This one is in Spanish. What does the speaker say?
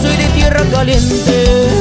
soy de tierra caliente.